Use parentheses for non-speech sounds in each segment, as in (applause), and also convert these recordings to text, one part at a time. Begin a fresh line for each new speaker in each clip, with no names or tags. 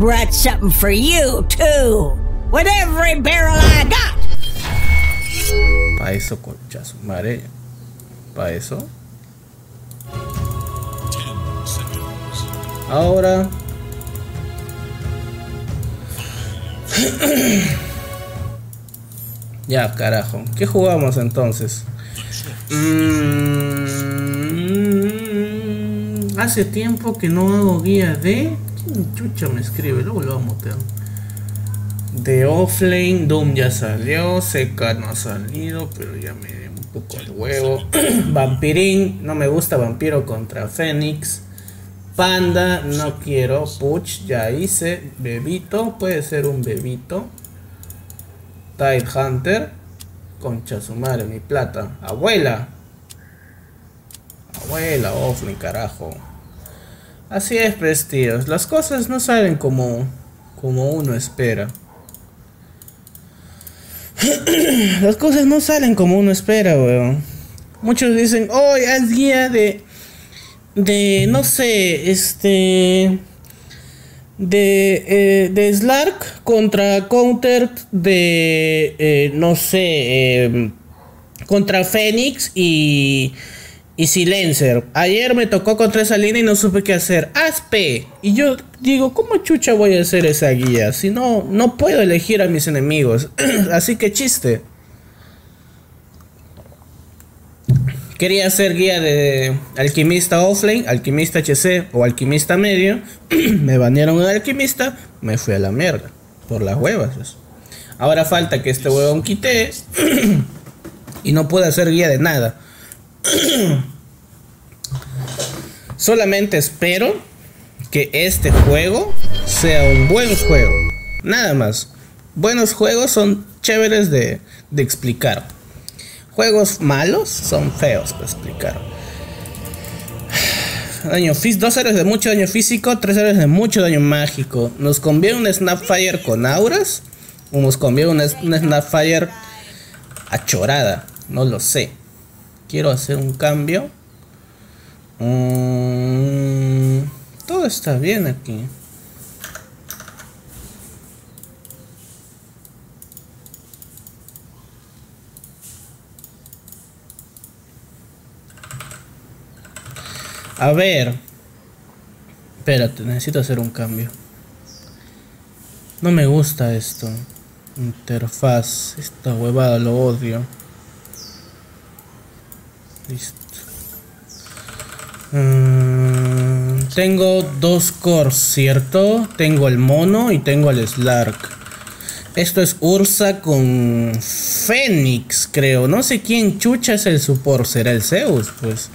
brought something for you, too. With every barrel I got.
Pa' eso, concha su madre. Pa' eso. Ahora. (clears throat) ya, carajo. ¿Qué jugamos entonces? Mm, hace tiempo que no hago guía de. ¿Quién chucha me escribe? Luego lo vamos a meter. De Offlane, Doom ya salió, Seca no ha salido, pero ya me dio un poco el huevo. (clears throat) Vampirín, no me gusta Vampiro contra Fénix. Panda, no quiero. Puch, ya hice. Bebito, puede ser un bebito. Tide Hunter. Concha su madre, mi plata. Abuela. Abuela, Offlane, carajo. Así es, pues. Las cosas no salen como, como uno espera. (clears throat) Las cosas no salen como uno espera, weón. Muchos dicen, oh, haz guía de. De, no sé, este. De, eh, de Slark contra Counter de. eh, no sé. em, contra Fénix y. Y Silencer. Ayer me tocó contra esa línea y no supe qué hacer. Aspe. Y yo digo, ¿cómo chucha voy a hacer esa guía? Si no, no puedo elegir a mis enemigos. (clears throat) Así que chiste. Quería hacer guía de alquimista offlane, alquimista HC o alquimista medio. (clears throat) me banearon en alquimista, me fui a la mierda. Por las huevas. pues. Ahora falta que este huevón quite. (clears throat) y no puedo hacer guía de nada. (clears throat) Solamente espero que este juego sea un buen juego. Nada más. Buenos juegos son chéveres de, explicar. Juegos malos son feos para explicar. (sighs) Daño fí- dos héroes de mucho daño físico, tres héroes de mucho daño mágico. ¿Nos conviene un Snapfire con auras? ¿O nos conviene un, un Snapfire achorada? No lo sé. Quiero hacer un cambio. Mm, todo está bien aquí. A ver. Espérate, necesito hacer un cambio. No me gusta esto. Interfaz. Esta huevada lo odio. Listo. Mm, tengo dos cores, ¿cierto? Tengo el mono y tengo el Slark. Esto es Ursa con Fénix, creo. No sé quién chucha es el support. ¿Será el Zeus? Pues.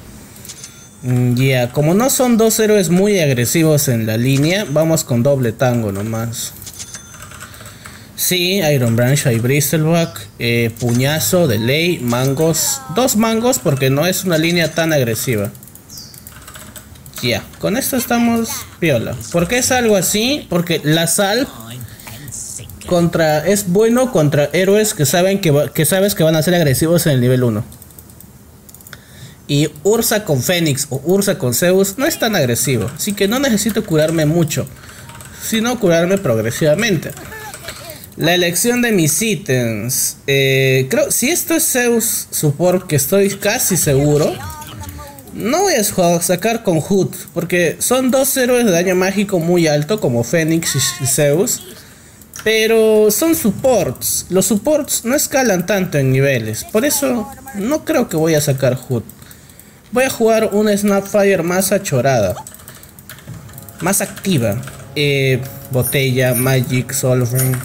Mm, Ya, como no son dos héroes muy agresivos en la línea, vamos con doble tango nomás. Sí, Iron Branch, hay Bristleback, eh, puñazo de ley, mangos, dos mangos porque no es una línea tan agresiva. Ya, con esto estamos piola. ¿Por qué es algo así? Porque la sal contra es bueno contra héroes que saben que, que sabes que van a ser agresivos en el nivel 1. Y Ursa con Fénix o Ursa con Zeus no es tan agresivo, así que no necesito curarme mucho, sino curarme progresivamente. La elección de mis ítems. eh, creo, si esto es Zeus Support, que estoy casi seguro, no voy a sacar con Hood, porque son dos héroes de daño mágico muy alto, como Fénix y Zeus. Pero son supports. Los supports no escalan tanto en niveles. Por eso no creo que voy a sacar Hood. Voy a jugar una Snapfire más achorada. Más activa. Eh, botella, Magic, Solving.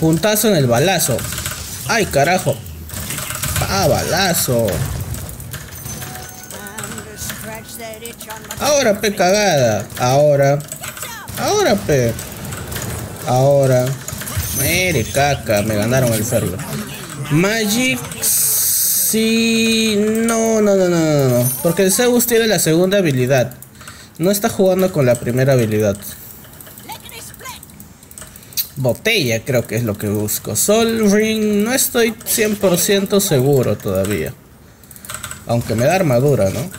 Puntazo en el balazo. ¡Ay, carajo! ¡Ah, balazo! Ahora, pe cagada. Ahora. Ahora, pe. Ahora. Mere caca, me ganaron el ferlo. Magic. Sí. No, no, no, no, no. Porque el Zeus tiene la segunda habilidad. No está jugando con la primera habilidad. Botella creo que es lo que busco. Sol Ring no estoy 100% seguro todavía. Aunque me da armadura, ¿no?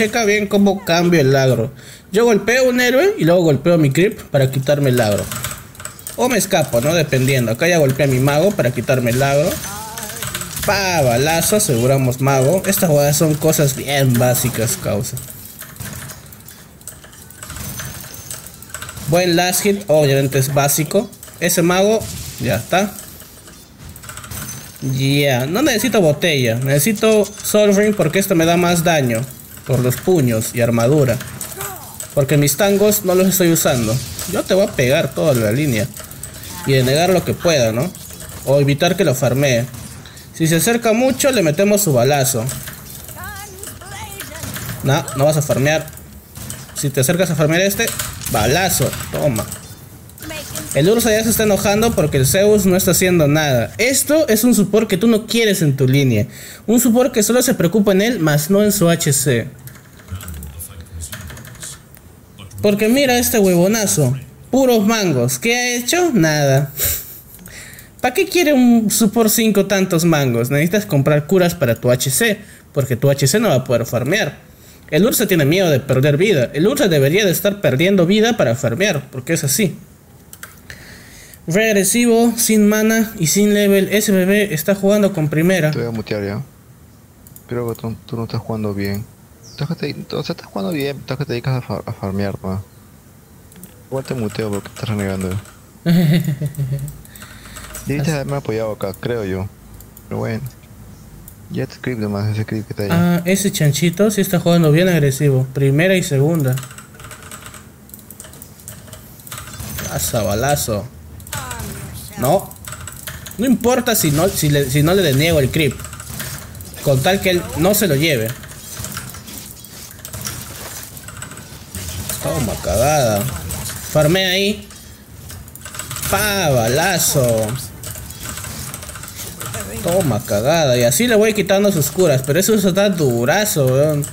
checa bien cómo cambio el agro. Yo golpeo un héroe y luego golpeo mi creep para quitarme el agro. O me escapo, ¿no? Dependiendo. Acá ya golpeé a mi mago para quitarme el agro. Pa, balazo, aseguramos mago. Estas jugadas son cosas bien básicas, causa. Buen last hit, obviamente es básico. Ese mago, ya está. Ya, no necesito botella, necesito Soul Ring porque esto me da más daño. Por los puños y armadura. Porque mis tangos no los estoy usando. Yo te voy a pegar toda la línea. Y denegar lo que pueda, ¿no? O evitar que lo farmee. Si se acerca mucho, le metemos su balazo. No, no vas a farmear. Si te acercas a farmear este, balazo. Toma. El Ursa ya se está enojando porque el Zeus no está haciendo nada. Esto es un support que tú no quieres en tu línea. Un support que solo se preocupa en él, más no en su HC. Porque mira este huevonazo. Puros mangos. ¿Qué ha hecho? Nada. ¿Para qué quiere un support 5 tantos mangos? Necesitas comprar curas para tu HC. Porque tu HC no va a poder farmear. El Ursa tiene miedo de perder vida. El Ursa debería de estar perdiendo vida para farmear. Porque es así. Regresivo, sin mana y sin level. SBB está jugando con primera.
Te voy a mutear ya. Creo que tú, tú no estás jugando bien. Tú, te, o sea, estás jugando bien, tú te dedicas a, fa- a farmear, pa. Igual te muteo porque estás renegando. (laughs) Debiste haberme apoyado acá, creo yo. Pero bueno. Script nomás, ese script que está ahí.
Ah, ese chanchito sí está jugando bien agresivo. Primera y segunda. Pasa balazo. No. No importa si no, si, le, no le deniego el creep. Con tal que él no se lo lleve. Toma cagada. Farmé ahí. Pa, balazo. Toma cagada. Y así le voy quitando sus curas. Pero eso está durazo, weón.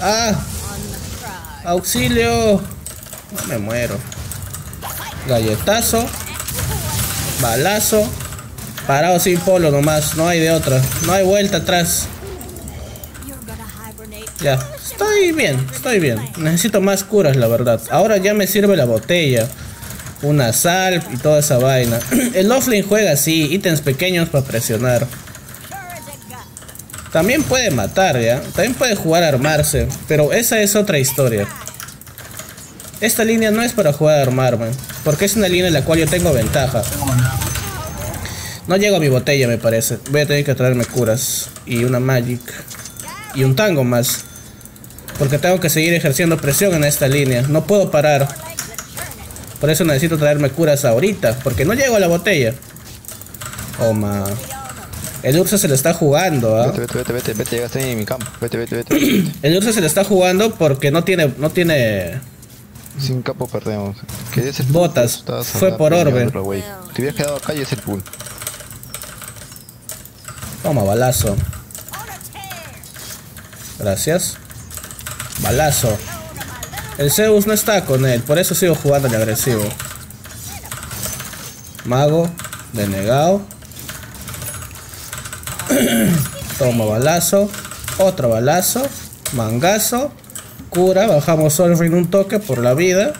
¡Ah! ¡Auxilio! Me muero. Galletazo. Balazo. Parado sin polo nomás. No hay de otra. No hay vuelta atrás. Ya. Estoy bien. Estoy bien. Necesito más curas, la verdad. Ahora ya me sirve la botella. Una sal y toda esa vaina. (clears throat) El offlane juega así. Ítems pequeños para presionar. También puede matar, ¿ya? También puede jugar a armarse. Pero esa es otra historia. Esta línea no es para jugar a armarme. Porque es una línea en la cual yo tengo ventaja. No llego a mi botella, me parece. Voy a tener que traerme curas. Y una magic. Y un tango más. Porque tengo que seguir ejerciendo presión en esta línea. No puedo parar. Por eso necesito traerme curas ahorita. Porque no llego a la botella. Oh, ma. El Ursa se le está jugando, ¿ah?
Vete, vete, vete, vete, vete, en mi campo. Vete, vete, vete. vete.
El Ursa se le está jugando porque no tiene, no tiene
Sin campo perdemos. Que es el
Botas. Fue por orbe.
Te hubieras quedado acá y es el pool.
Toma, balazo. Gracias. Balazo. El Zeus no está con él, por eso sigo jugando de agresivo. Mago, denegado. (clears throat) Toma balazo. Otro balazo. Mangazo. Cura. Bajamos Sol Ring un toque por la vida.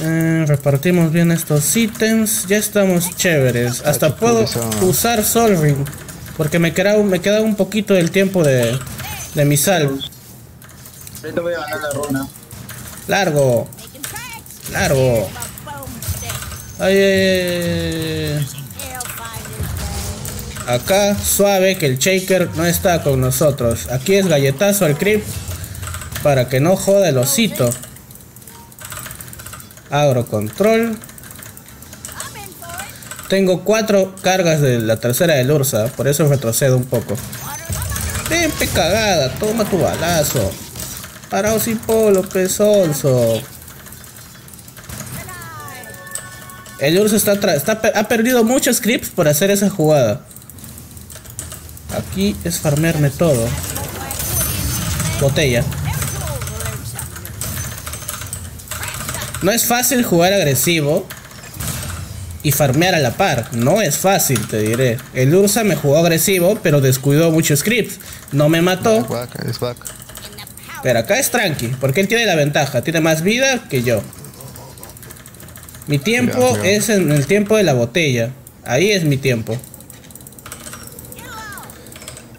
Eh, repartimos bien estos ítems. Ya estamos chéveres. Hasta puedo usar Sol Ring. Porque me queda, me queda un poquito del tiempo de, de mi sal.
Ahorita voy a ganar la runa.
Largo. Largo. Ay, ay. Acá suave que el shaker no está con nosotros. Aquí es galletazo al creep para que no joda el osito. Agro control. Tengo cuatro cargas de la tercera del Ursa, por eso retrocedo un poco. Ven, cagada, toma tu balazo. Parado sin polo, pesonso. El Ursa está, está ha perdido muchos creeps por hacer esa jugada. Aquí es farmearme todo. Botella. No es fácil jugar agresivo. y farmear a la par. No es fácil, te diré. El Ursa me jugó agresivo, pero descuidó muchos scripts. No me mató. Pero acá es tranqui, porque él tiene la ventaja, tiene más vida que yo. Mi tiempo es en el tiempo de la botella. Ahí es mi tiempo.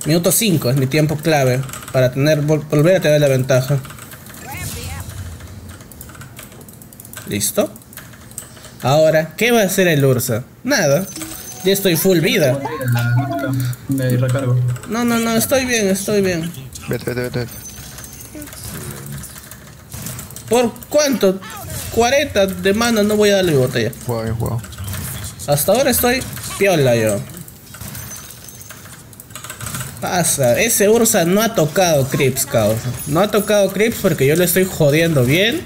Minuto 5 es mi tiempo clave para tener vol- volver a tener la ventaja. ¿Listo? Ahora, ¿qué va a hacer el Ursa? Nada. Ya estoy full vida.
Me recargo.
No, no, no, estoy bien, estoy bien.
Vete, vete, vete.
¿Por cuánto? 40 de mana no voy a darle mi botella. Hasta ahora estoy piola yo. Pasa, ese Ursa no ha tocado creeps, causa. No ha tocado creeps porque yo le estoy jodiendo bien.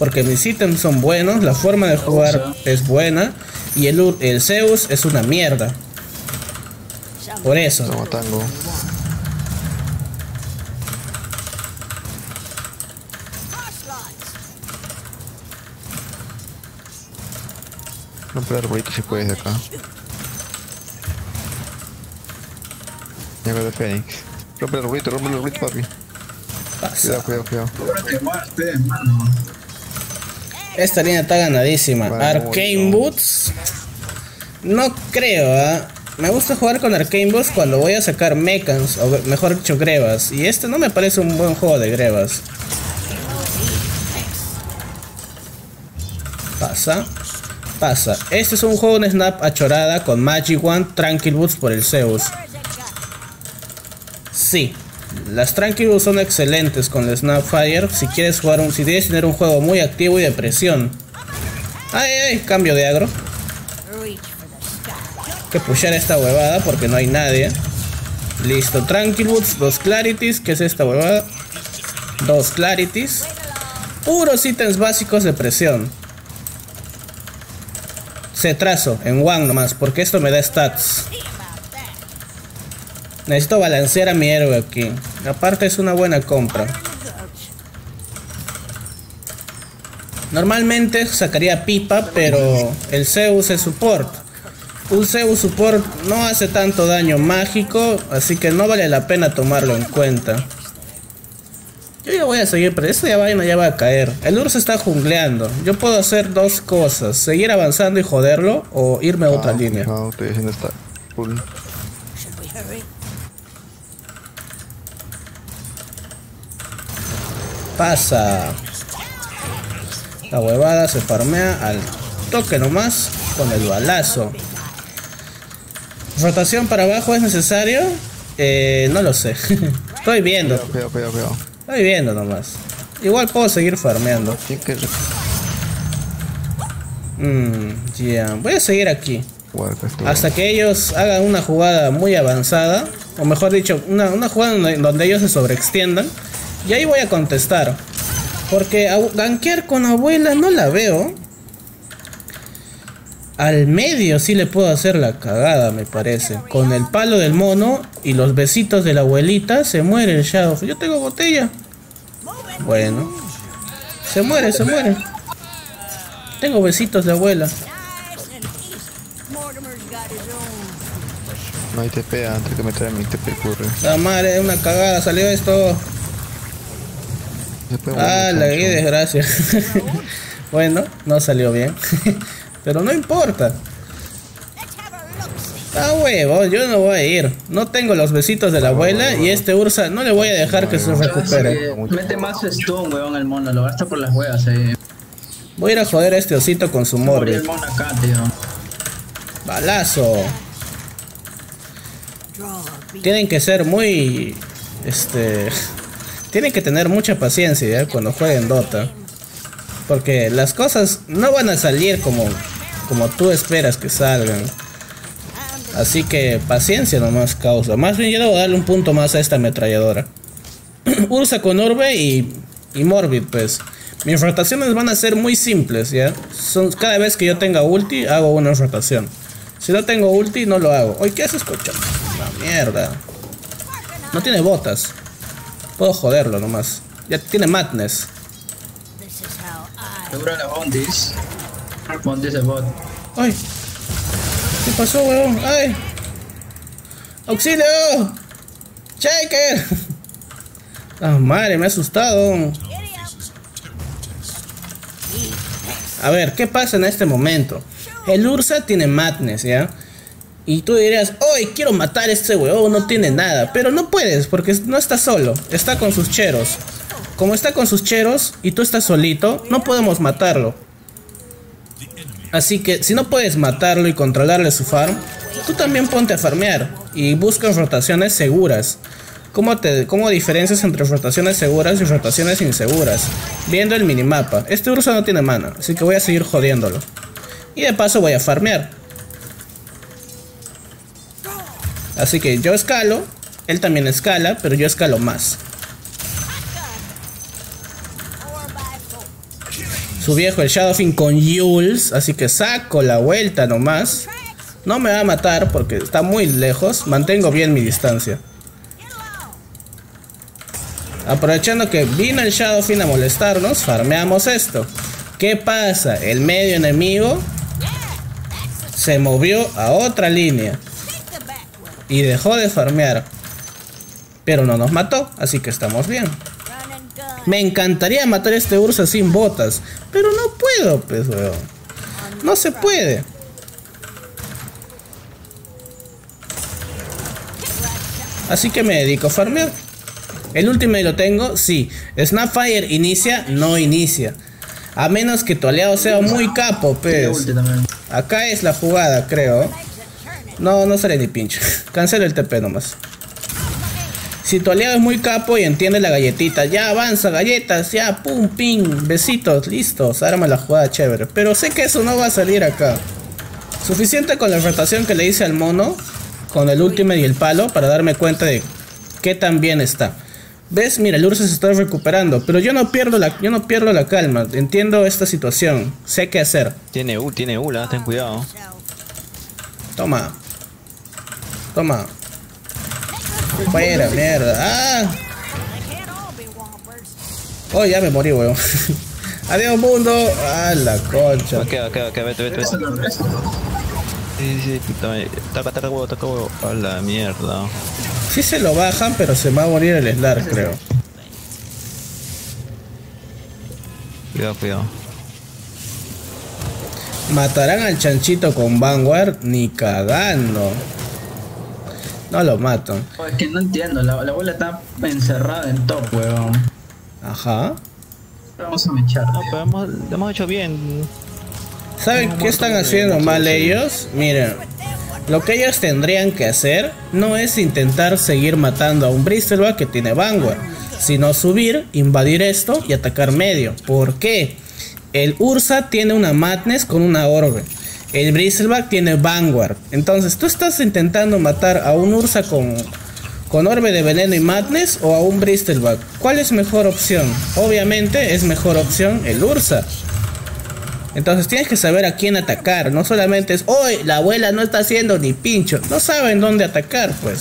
Porque mis ítems son buenos, la forma de jugar es buena. Y el, el Zeus es una mierda. Por eso.
Rompe el arbolito si puedes de acá. Llego de Fénix. Rompe el arbolito, rompe el arbolito, papi.
Pasa.
Cuidado, cuidado, cuidado.
Esta línea está ganadísima.
Vale,
Arcane. Boots. No creo, ¿ah? Me gusta jugar con Arcane Boots cuando voy a sacar mechans, o mejor dicho, grebas. Y este no me parece un buen juego de grebas. Pasa. Pasa. Este es un juego de snap achorada con Magic One, Tranquil Boots por el Zeus. Sí, las Tranquil Boots son excelentes con el Snapfire si quieres jugar un, si quieres tener un juego muy activo y de presión. Ay, ay, cambio de agro. Hay que pushar esta huevada porque no hay nadie. Listo, Tranquil Boots, dos Clarities, ¿qué es esta huevada? Dos Clarities. Puros ítems básicos de presión. Cetrazo, en one nomás, porque esto me da stats. Necesito balancear a mi héroe aquí. Aparte es una buena compra. Normalmente sacaría pipa, pero el Zeus es support. Un Zeus support no hace tanto daño mágico, así que no vale la pena tomarlo en cuenta. Yo ya voy a seguir, pero esto ya vaina ya va a caer. El Ursa está jungleando. Yo puedo hacer dos cosas: seguir avanzando y joderlo, o irme a otra
Ah,
línea.
No, estoy haciendo esta. Full.
Pasa. La huevada se farmea al toque nomás con el balazo. ¿Rotación para abajo es necesario? Eh, no lo sé. (laughs) Estoy viendo.
Cuidado, cuidado, cuidado.
Estoy viendo nomás. Igual puedo seguir farmeando. Mmm, ya. Voy a seguir aquí. Hasta que ellos hagan una jugada muy avanzada. O mejor dicho, una, una jugada donde, donde ellos se sobreextiendan. Y ahí voy a contestar. Porque gankear con abuela no la veo. Al medio sí le puedo hacer la cagada, me parece. Con el palo del mono y los besitos de la abuelita se muere el Shadow. Yo tengo botella. Bueno. Se muere, se muere. Tengo besitos de abuela.
No hay TP antes que me trae mi TP curre.
La madre, una cagada, salió esto. Ah, la qué desgracia. (laughs) bueno, no salió bien. (laughs) Pero no importa. Ah, huevo, yo no voy a ir. No tengo los besitos de la abuela y este Ursa no le voy a dejar que se recupere.
Eh, mete más stun, weón, el mono. Lo gasta por las huevas, eh.
Voy a ir a joder a este osito con su
tío.
Balazo. Tienen que ser muy. Este. (laughs) Tienen que tener mucha paciencia ¿eh? cuando jueguen Dota. Porque las cosas no van a salir como, como tú esperas que salgan. Así que paciencia nomás causa. Más bien yo debo darle un punto más a esta ametralladora. (clears throat) Ursa con Orbe y, y Morbid, pues. Mis rotaciones van a ser muy simples, ¿ya? Son, cada vez que yo tenga ulti, hago una rotación. Si no tengo ulti, no lo hago. Oye, ¿qué haces, cocha? La mierda. No tiene botas. Puedo joderlo nomás. Ya tiene madness.
Seguro la Bondis. De bot.
Ay, ¿Qué pasó, weón? ¡Ay! ¡Auxilio! ¡Shaker! Ah, (laughs) madre, me ha asustado. A ver, ¿qué pasa en este momento? El Ursa tiene madness, ¿ya? Y tú dirías, hoy quiero matar a este weón, no tiene nada. Pero no puedes, porque no está solo, está con sus cheros. Como está con sus cheros y tú estás solito, no podemos matarlo. Así que si no puedes matarlo y controlarle su farm, tú también ponte a farmear y busca rotaciones seguras. ¿Cómo, te, ¿Cómo diferencias entre rotaciones seguras y rotaciones inseguras? Viendo el minimapa. Este Ursa no tiene mana, así que voy a seguir jodiéndolo. Y de paso voy a farmear. Así que yo escalo, él también escala, pero yo escalo más. Su viejo el Shadowfin con Yules, así que saco la vuelta nomás. No me va a matar porque está muy lejos, mantengo bien mi distancia. Aprovechando que vino el Shadowfin a molestarnos, farmeamos esto. ¿Qué pasa? El medio enemigo se movió a otra línea y dejó de farmear. Pero no nos mató, así que estamos bien. Me encantaría matar a este Ursa sin botas, pero no puedo, pues, weón. No se puede. Así que me dedico a farmear. El último lo tengo, sí. Snapfire inicia, no inicia. A menos que tu aliado sea muy capo, pues. Acá es la jugada, creo. No, no sale ni pincho. (laughs) Cancela el TP nomás. Si tu aliado es muy capo y entiende la galletita, ya avanza, galletas, ya, pum, ping, besitos, listos, arma la jugada chévere. Pero sé que eso no va a salir acá. Suficiente con la rotación que le hice al mono, con el último y el palo, para darme cuenta de qué tan bien está. ¿Ves? Mira, el Ursa se está recuperando, pero yo no pierdo la, yo no pierdo la calma. Entiendo esta situación, sé qué hacer.
Tiene U, tiene Ula, ten cuidado.
Toma. Toma. Fuera, mierda. ¡Ah! Oh, ya me morí, weón. (laughs) Adiós, mundo. Ah, la concha.
Ok, ok, ok, vete, vete, vete. Sí, sí, puta madre. Taca, taca huevo, taca huevo. A la mierda.
Sí se lo bajan, pero se va a morir el Slar, creo.
Cuidado, cuidado.
¿Matarán al chanchito con Vanguard? Ni cagando. No lo mato.
Es que no entiendo, la, la bola está encerrada en top, weón.
Ajá.
Vamos a mechar.
No, pero hemos, lo hemos hecho bien.
¿Saben qué están haciendo mal ellos? Miren, lo que ellos tendrían que hacer no es intentar seguir matando a un Bristleback que tiene Vanguard, sino subir, invadir esto y atacar medio. ¿Por qué? El Ursa tiene una Madness con una Orbe. El Bristleback tiene Vanguard. Entonces, ¿tú estás intentando matar a un Ursa con, con Orbe de Veneno y Madness o a un Bristleback? ¿Cuál es mejor opción? Obviamente es mejor opción el Ursa. Entonces tienes que saber a quién atacar. No solamente es, hoy la abuela no está haciendo ni pincho. No saben dónde atacar, pues.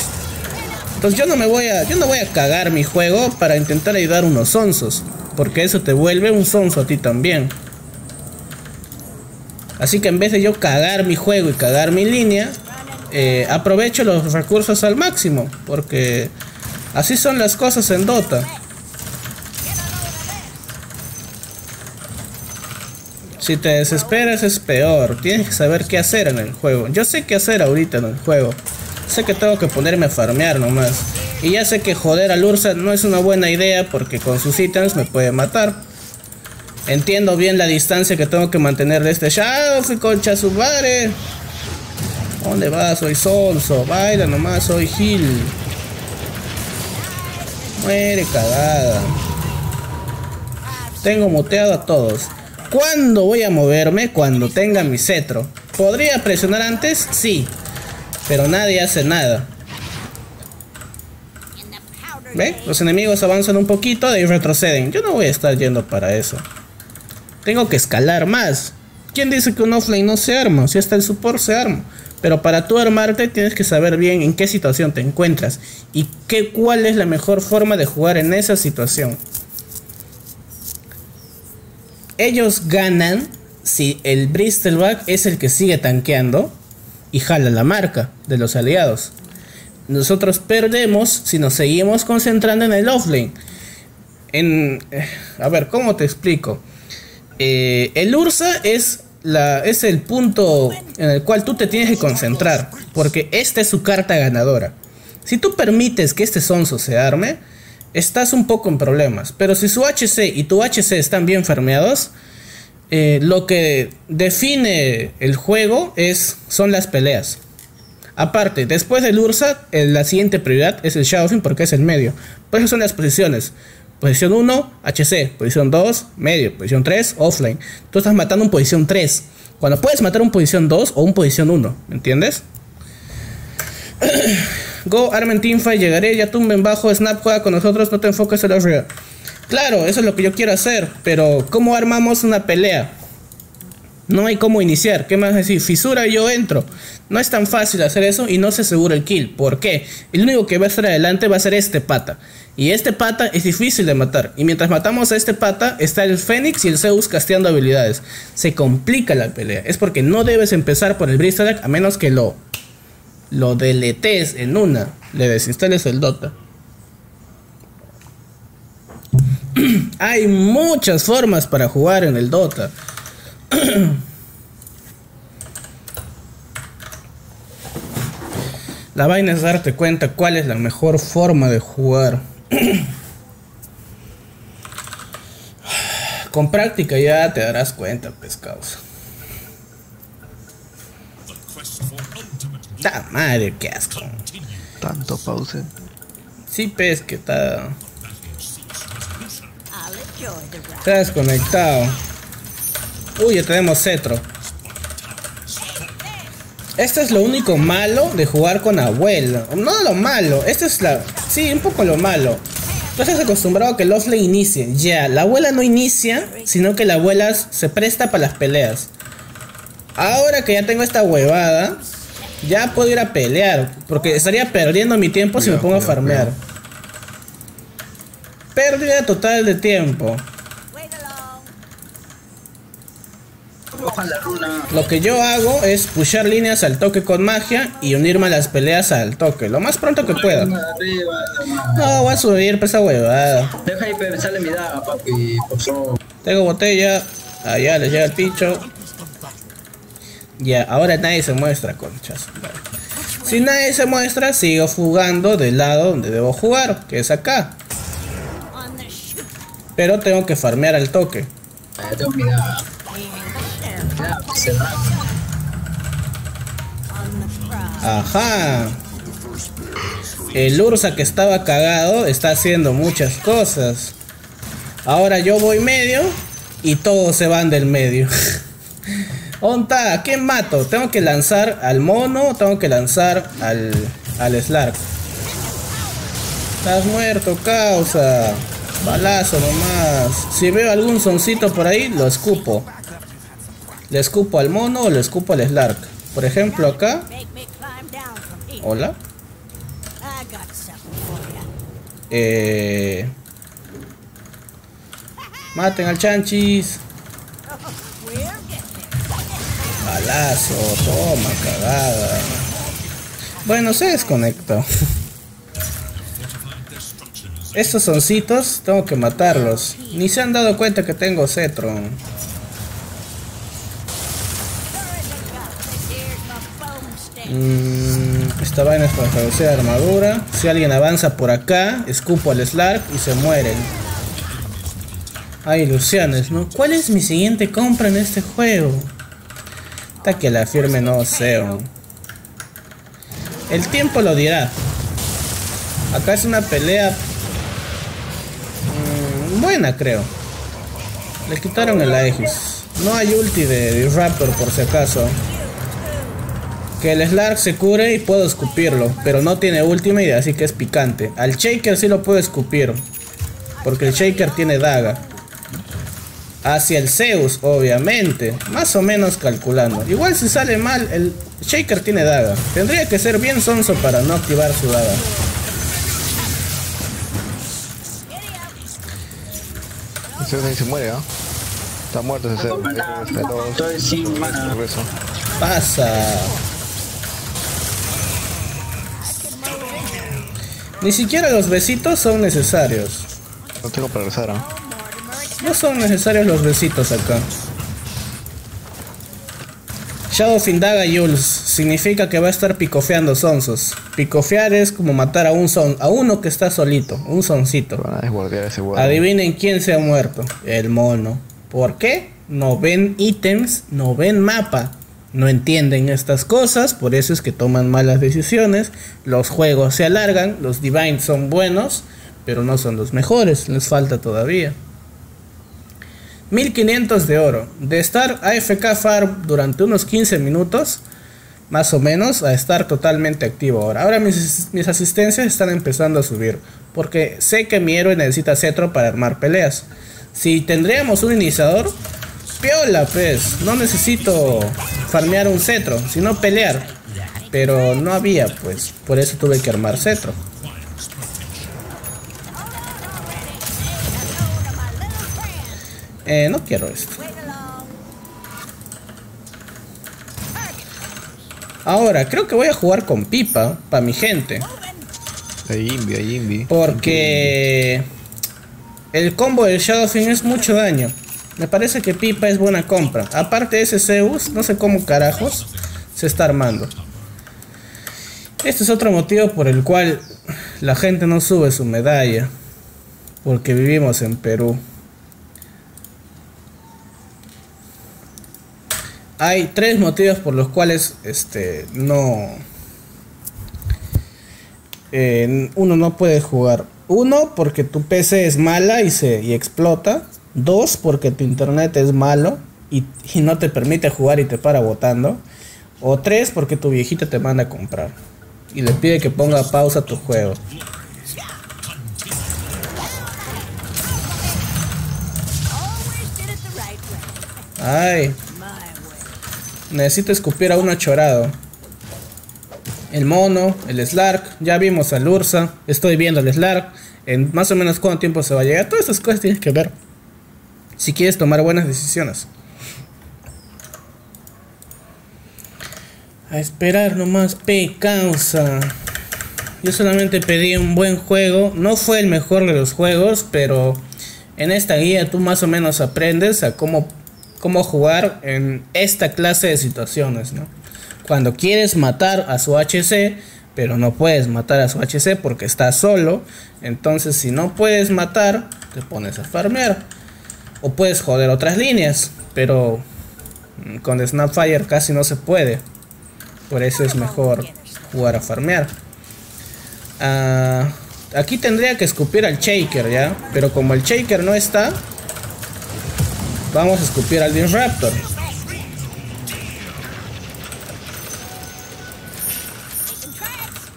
Entonces yo no me voy a, yo no voy a cagar mi juego para intentar ayudar unos sonsos. Porque eso te vuelve un sonso a ti también. Así que en vez de yo cagar mi juego y cagar mi línea, eh, aprovecho los recursos al máximo. Porque así son las cosas en Dota. Si te desesperas es peor. Tienes que saber qué hacer en el juego. Yo sé qué hacer ahorita en el juego. Sé que tengo que ponerme a farmear nomás. Y ya sé que joder al Ursa no es una buena idea porque con sus ítems me puede matar. Entiendo bien la distancia que tengo que mantener de este Shadow, fui concha su madre. ¿Dónde vas? Soy Sonso. Baila nomás, soy Gil. Muere cagada. Tengo muteado a todos. ¿Cuándo voy a moverme? Cuando tenga mi cetro. ¿Podría presionar antes? Sí. Pero nadie hace nada. ¿Ve? Los enemigos avanzan un poquito y retroceden. Yo no voy a estar yendo para eso. Tengo que escalar más. ¿Quién dice que un offlane no se arma? Si hasta el support se arma. Pero para tú armarte tienes que saber bien en qué situación te encuentras. Y qué, cuál es la mejor forma de jugar en esa situación. Ellos ganan si el Bristleback es el que sigue tanqueando y jala la marca de los aliados. Nosotros perdemos si nos seguimos concentrando en el offlane. En, eh, a ver, ¿cómo te explico? Eh, el Ursa es, el punto en el cual tú te tienes que concentrar, porque esta es su carta ganadora. Si tú permites que este sonso se arme, estás un poco en problemas. Pero si su HC y tu HC están bien farmeados, eh, lo que define el juego es, son las peleas. Aparte, después del Ursa, eh, la siguiente prioridad es el Shadowfin porque es el medio. Por eso son las posiciones. Posición 1, HC. Posición 2, medio. Posición 3, offline. Tú estás matando en posición 3. Cuando puedes matar un posición 2 o un posición 1. ¿Me entiendes? (clears throat) Go, armen teamfight, llegaré, ya tumben bajo, Snap juega con nosotros, no te enfoques en la arriba. Claro, eso es lo que yo quiero hacer, pero ¿cómo armamos una pelea? No hay cómo iniciar. ¿Qué más decir? Fisura, yo entro. No es tan fácil hacer eso y no se asegura el kill. ¿Por qué? El único que va a estar adelante va a ser este pata. Y este pata es difícil de matar. Y mientras matamos a este pata, está el Fénix y el Zeus casteando habilidades. Se complica la pelea. Es porque no debes empezar por el Bristol a menos que lo, lo deletes en una. Le desinstales el Dota. (clears throat) Hay muchas formas para jugar en el Dota. La vaina es darte cuenta cuál es la mejor forma de jugar. Con práctica ya te darás cuenta, pescados. ¡Ta madre, qué asco!
Tanto pause.
Sí, pez, que está. Está desconectado. Uy, ya tenemos cetro. Esto es lo único malo de jugar con abuelo. No lo malo, esto es la... Sí, un poco lo malo. Tú estás acostumbrado a que el le inicie. Ya, la abuela no inicia, sino que la abuela se presta para las peleas. Ahora que ya tengo esta huevada, ya puedo ir a pelear. Porque estaría perdiendo mi tiempo si me pongo a farmear. Pérdida total de tiempo. Lo que yo hago es pushar líneas al toque con magia y unirme a las peleas al toque, lo más pronto que pueda. No, voy a subir esa huevada.
Deja ahí, sale mi daga, papi, por favor.
Tengo botella, allá les llega el picho. Ya, ahora nadie se muestra, conchas. Si nadie se muestra, sigo jugando del lado donde debo jugar, que es acá. Pero tengo que farmear al toque.
tengo mi daga.
Ajá. El Ursa que estaba cagado está haciendo muchas cosas. Ahora yo voy medio y todos se van del medio. (laughs) ¿Onta? ¿A quién mato? Tengo que lanzar al mono, tengo que lanzar al, al Slark. Estás muerto, causa. Balazo nomás. Si veo algún soncito por ahí, lo escupo. Le escupo al mono o le escupo al Slark. Por ejemplo, acá. Hola. Eh... Maten al chanchis. Balazo, toma, cagada. Bueno, se desconectó. Estos soncitos tengo que matarlos. Ni se han dado cuenta que tengo Cetron. Mm, esta vaina es para armadura. Si alguien avanza por acá, escupo al Slark y se mueren. Hay ilusiones, ¿no? ¿Cuál es mi siguiente compra en este juego? Hasta que la firme no sé. El tiempo lo dirá. Acá es una pelea mm, buena, creo. Le quitaron el Aegis. No hay ulti de Raptor por si acaso. Que el Slark se cure y puedo escupirlo. Pero no tiene ultimate, así que es picante. Al Shaker sí lo puedo escupir. Porque el Shaker tiene daga. Hacia el Zeus, obviamente. Más o menos calculando. Igual si sale mal, el Shaker tiene daga. Tendría que ser bien sonso para no activar su daga.
Ese se muere, ¿ah? Está muerto ese
Estoy sin mana.
Pasa. Ni siquiera los besitos son necesarios.
No tengo para regresar, ¿ah?
No son necesarios los besitos acá. Shadow Indaga Jules significa que va a estar picofeando sonsos. Picofear es como matar a un son, a uno que está solito, un soncito.
Van a desguardear ese huevo.
Adivinen quién se ha muerto. El mono. ¿Por qué? No ven ítems, no ven mapa. No entienden estas cosas, por eso es que toman malas decisiones. Los juegos se alargan, los Divines son buenos, pero no son los mejores, les falta todavía. 1500 de oro. De estar AFK Farm durante unos 15 minutos, más o menos, a estar totalmente activo ahora. Ahora mis, mis asistencias están empezando a subir, porque sé que mi héroe necesita cetro para armar peleas. Si tendríamos un iniciador, piola, pues. No necesito farmear un cetro, sino pelear. Pero no había, pues. Por eso tuve que armar cetro. Eh, no quiero esto. Ahora, creo que voy a jugar con Pipa para mi gente.
Hay Invi, hay Invi.
Porque el combo del Shadowfin es mucho daño. Me parece que Pipa es buena compra. Aparte ese Zeus, no sé cómo carajos se está armando. Este es otro motivo por el cual la gente no sube su medalla. Porque vivimos en Perú. Hay tres motivos por los cuales este no eh, uno no puede jugar. Uno, porque tu PC es mala y se y explota. Dos, porque tu internet es malo y, no te permite jugar y te para botando. O tres, porque tu viejita te manda a comprar y le pide que ponga pausa a tu juego. Ay, necesito escupir a uno chorado. El mono, el Slark, ya vimos al Ursa, estoy viendo al Slark, en más o menos cuánto tiempo se va a llegar. Todas esas cosas tienes que ver si quieres tomar buenas decisiones. A esperar nomás, P causa. Yo solamente pedí un buen juego. No fue el mejor de los juegos, pero en esta guía tú más o menos aprendes a cómo, cómo jugar en esta clase de situaciones, ¿no? Cuando quieres matar a su HC, pero no puedes matar a su HC porque está solo. Entonces, si no puedes matar, te pones a farmear. O puedes joder otras líneas, pero con Snapfire casi no se puede. Por eso es mejor jugar a farmear. Ah, aquí tendría que escupir al Shaker, ¿ya? Pero como el Shaker no está, vamos a escupir al Disruptor.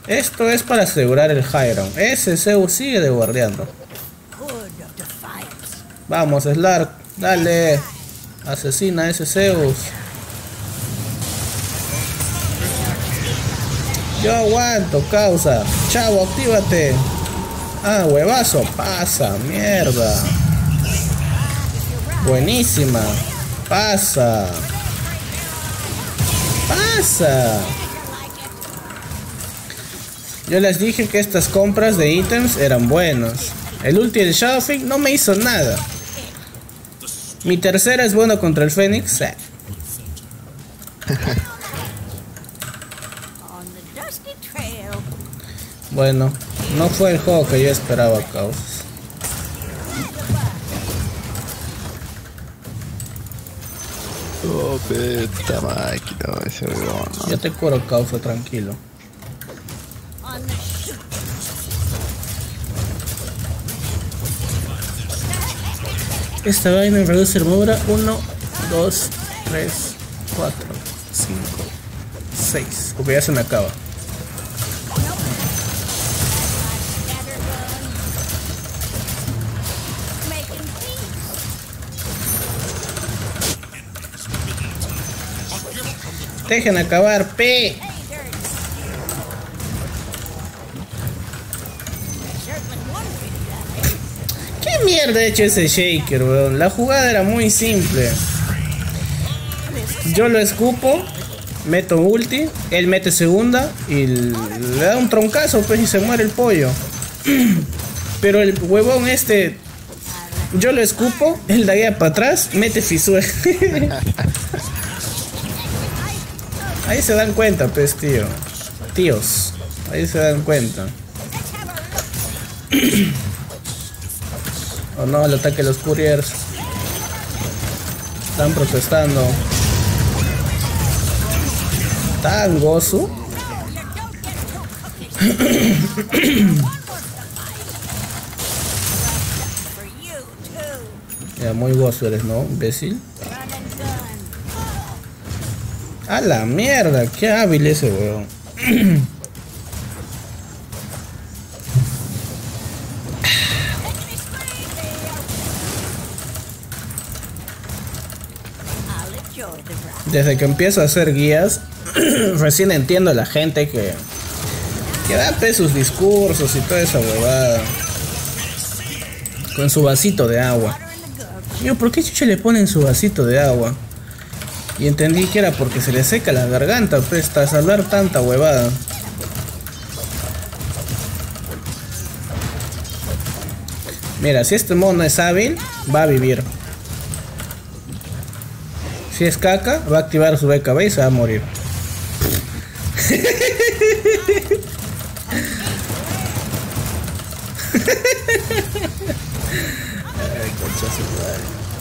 Esto es para asegurar el Hyron. Ese Zeus sigue de guardiando. Vamos, Slark. Dale. Asesina a ese Zeus. Yo aguanto, causa. Chavo, actívate. Ah, huevazo. Pasa, mierda. Buenísima. Pasa. Pasa. Yo les dije que estas compras de ítems eran buenos. El ulti del Shadowfing no me hizo nada. Mi tercera es bueno contra el Fénix. Bueno, no fue el juego que yo esperaba, caos.
Oh, máquina, ese.
Yo te curo, causa, tranquilo. Esta vaina reduce armadura 1, 2, 3, 4, 5, 6. Porque ya se me acaba. Dejen acabar, P. ¿Qué mierda hecho ese Shaker, weón? La jugada era muy simple. Yo lo escupo meto ulti, él mete segunda y le da un troncazo, pues y se muere el pollo. (clears throat) Pero el huevón este, yo lo escupo, él ahí para atrás, mete fisura. (laughs) Ahí se dan cuenta, pues, tío. Tíos, ahí se dan cuenta. (clears throat) oh no, el ataque de los couriers. Están protestando. Tan gozo. (coughs) ya, muy gozo eres, ¿no? Imbécil. A la mierda, qué hábil ese weón. (coughs) Desde que empiezo a hacer guías, (clears throat) recién entiendo a la gente que, que da sus discursos y toda esa huevada. Con su vasito de agua. Yo, ¿por qué chucha le ponen su vasito de agua? Y entendí que era porque se le seca la garganta, pues, tras hablar tanta huevada. Mira, si este mono es hábil, va a vivir. Si es caca, va a activar su BKB y se va a morir.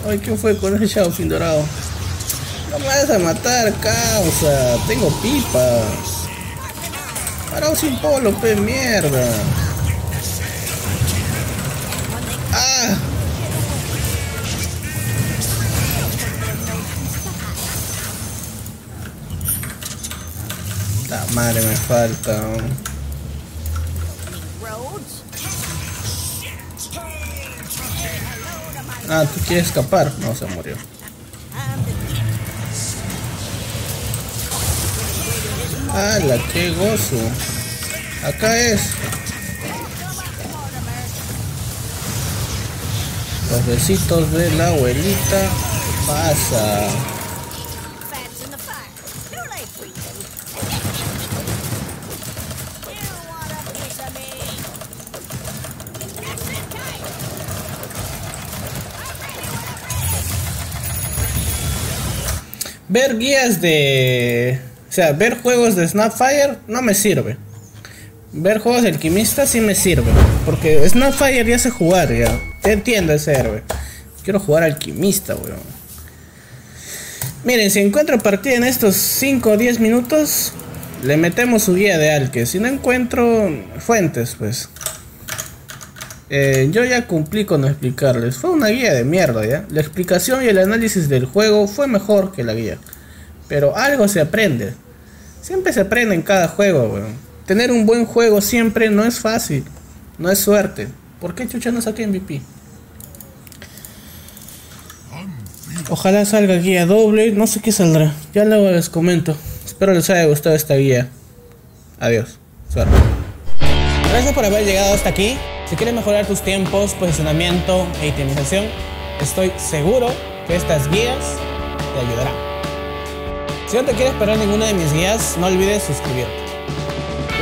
Ay, ¿quién fue con ese chavo fin dorado? No me vas a matar, causa. Tengo pipas. Parado sin polo, pe mierda. Ah. La madre me falta. Ah, ¿tú quieres escapar? No, se murió. ¡Hala, qué gozo! Acá es. Los besitos de la abuelita. Pasa. Ver guías de... O sea, ver juegos de Snapfire no me sirve. Ver juegos de alquimista sí me sirve. Porque Snapfire ya sé jugar, ya. Te entiendo ese héroe. Quiero jugar alquimista, weón. Miren, si encuentro partida en estos 5 o 10 minutos, le metemos su guía de alque. Si no encuentro fuentes, pues. Eh, yo ya cumplí con explicarles. Fue una guía de mierda, ¿ya? La explicación y el análisis del juego fue mejor que la guía. Pero algo se aprende. Siempre se aprende en cada juego, weón. Tener un buen juego siempre no es fácil. No es suerte. ¿Por qué chucha no saqué MVP? Ojalá salga guía doble. No sé qué saldrá. Ya luego les comento. Espero les haya gustado esta guía. Adiós. Suerte.
Gracias por haber llegado hasta aquí. Si quieres mejorar tus tiempos, posicionamiento e itemización, estoy seguro que estas guías te ayudarán. Si no te quieres perder ninguna de mis guías, no olvides suscribirte.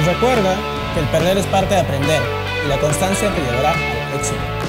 Y recuerda que el perder es parte de aprender y la constancia te llevará al éxito.